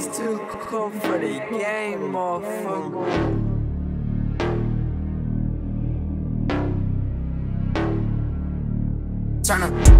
She's too cool for the game, motherfucker. Turn up.